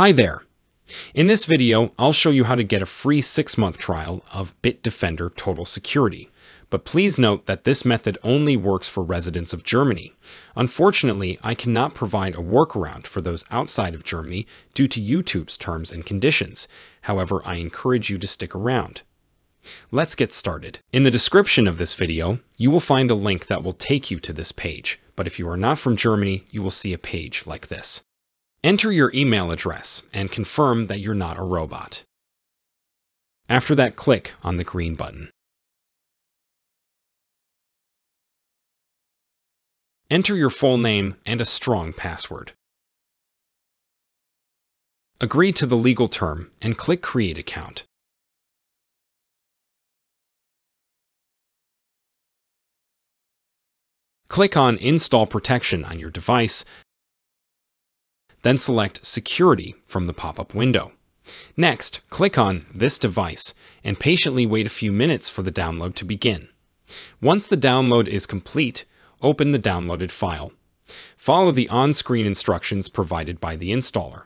Hi there. In this video, I'll show you how to get a free 6-month trial of Bitdefender Total Security. But please note that this method only works for residents of Germany. Unfortunately, I cannot provide a workaround for those outside of Germany due to YouTube's terms and conditions. However, I encourage you to stick around. Let's get started. In the description of this video, you will find a link that will take you to this page. But if you are not from Germany, you will see a page like this. Enter your email address and confirm that you're not a robot. After that, click on the green button. Enter your full name and a strong password. Agree to the legal term and click Create Account. Click on Install Protection on your device then select Security from the pop-up window. Next, click on This device and patiently wait a few minutes for the download to begin. Once the download is complete, open the downloaded file. Follow the on-screen instructions provided by the installer.